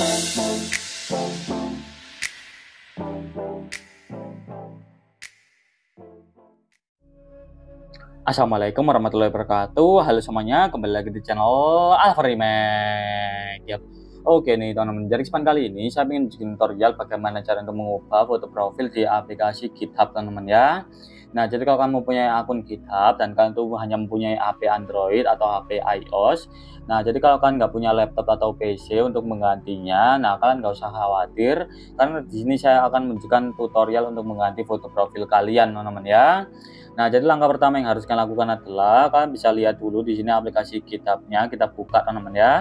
Assalamualaikum warahmatullahi wabarakatuh. Halo semuanya, kembali lagi di channel Alpha Remake. Yep. Oke nih teman-teman, jadi kesempatan kali ini saya ingin bikin tutorial bagaimana cara untuk mengubah foto profil di aplikasi GitHub teman-teman ya Nah, jadi kalau kamu punya akun GitHub dan kalian tuh hanya mempunyai HP Android atau HP iOS, nah jadi kalau kalian nggak punya laptop atau PC untuk menggantinya, nah kalian nggak usah khawatir, karena di sini saya akan menunjukkan tutorial untuk mengganti foto profil kalian, teman-teman ya. Nah, jadi langkah pertama yang harus kalian lakukan adalah kalian bisa lihat dulu di sini aplikasi GitHub-nya, kita buka teman-teman ya.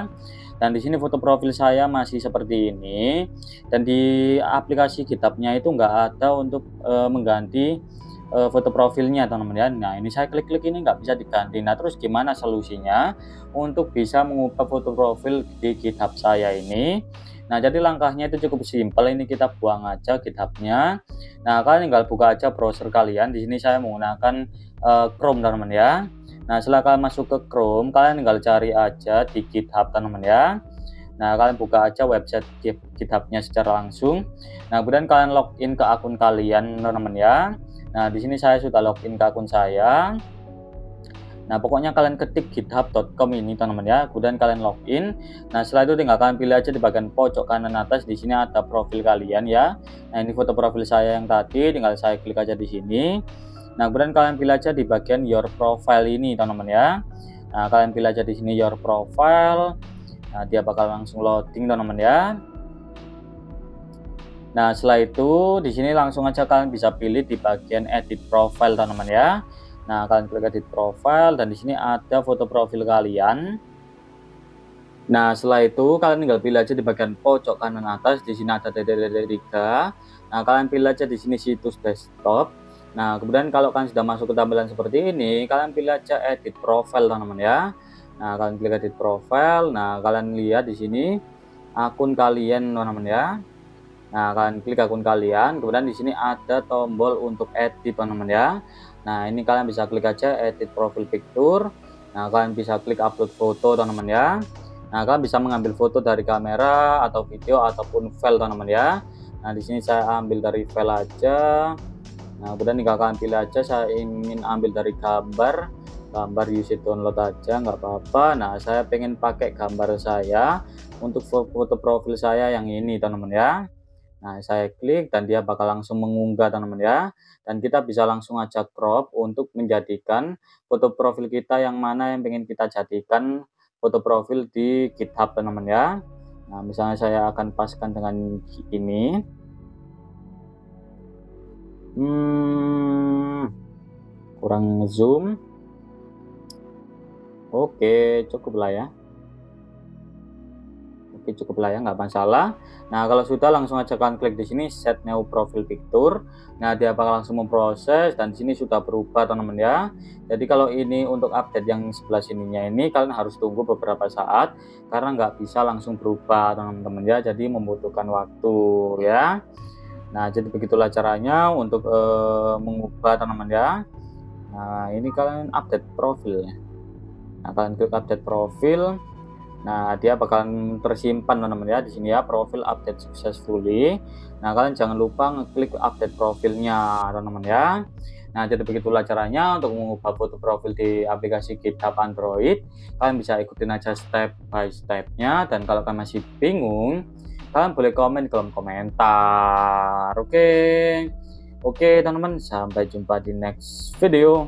Dan di sini foto profil saya masih seperti ini, dan di aplikasi GitHub-nya itu nggak ada untuk e, mengganti uh, foto profilnya teman-teman ya. Nah ini saya klik-klik ini nggak bisa diganti. Nah terus gimana solusinya untuk bisa mengubah foto profil di github saya ini? Nah jadi langkahnya itu cukup simpel. Ini kita buang aja githubnya. Nah kalian tinggal buka aja browser kalian. Di sini saya menggunakan uh, chrome teman-teman ya. Nah setelah kalian masuk ke chrome kalian tinggal cari aja di github teman-teman ya Nah, kalian buka aja website GitHub-nya secara langsung. Nah, kemudian kalian login ke akun kalian, teman-teman ya. Nah, di sini saya sudah login ke akun saya. Nah, pokoknya kalian ketik github.com ini teman-teman ya. Kemudian kalian login. Nah, setelah itu tinggal kalian pilih aja di bagian pojok kanan atas di sini ada profil kalian ya. Nah, ini foto profil saya yang tadi, tinggal saya klik aja di sini. Nah, kemudian kalian pilih aja di bagian your profile ini teman-teman ya. Nah, kalian pilih aja di sini your profile. Nah, dia bakal langsung loading teman-teman ya. Nah, setelah itu di sini langsung aja kalian bisa pilih di bagian edit profile teman-teman ya. Nah, kalian klik edit profile dan di sini ada foto profil kalian. Nah, setelah itu kalian tinggal pilih aja di bagian pojok kanan atas di sini ada tiga. Nah, kalian pilih aja di sini situs desktop. Nah, kemudian kalau kalian sudah masuk ke tampilan seperti ini, kalian pilih aja edit profile teman-teman ya. Nah, kalian klik edit profile. Nah, kalian lihat di sini akun kalian teman-teman ya. Nah, kalian klik akun kalian, kemudian di sini ada tombol untuk edit teman-teman ya. Nah, ini kalian bisa klik aja edit profil picture. Nah, kalian bisa klik upload foto teman-teman ya. Nah, kalian bisa mengambil foto dari kamera atau video ataupun file teman-teman ya. Nah, di sini saya ambil dari file aja. Nah, kemudian tinggal kalian pilih aja saya ingin ambil dari gambar gambar use download aja nggak apa-apa nah saya pengen pakai gambar saya untuk foto profil saya yang ini teman-teman ya Nah, saya klik dan dia bakal langsung mengunggah teman-teman ya. Dan kita bisa langsung aja crop untuk menjadikan foto profil kita yang mana yang ingin kita jadikan foto profil di GitHub teman-teman ya. Nah, misalnya saya akan paskan dengan ini. Hmm, kurang zoom. Oke, cukup lah ya. Oke, cukup lah ya, nggak masalah. Nah, kalau sudah langsung aja kalian klik di sini set new profile picture. Nah, dia bakal langsung memproses dan sini sudah berubah teman-teman ya. Jadi kalau ini untuk update yang sebelah sininya ini kalian harus tunggu beberapa saat karena nggak bisa langsung berubah teman-teman ya. Jadi membutuhkan waktu ya. Nah, jadi begitulah caranya untuk uh, mengubah teman-teman ya. Nah, ini kalian update profil. Nah, kalian klik update profil. Nah, dia bakalan tersimpan teman-teman ya di sini ya profil update successfully. Nah, kalian jangan lupa ngeklik update profilnya teman-teman ya. Nah, jadi begitulah caranya untuk mengubah foto profil di aplikasi GitHub Android. Kalian bisa ikutin aja step by stepnya dan kalau kalian masih bingung, kalian boleh komen di kolom komentar. Oke. Oke, teman-teman, sampai jumpa di next video.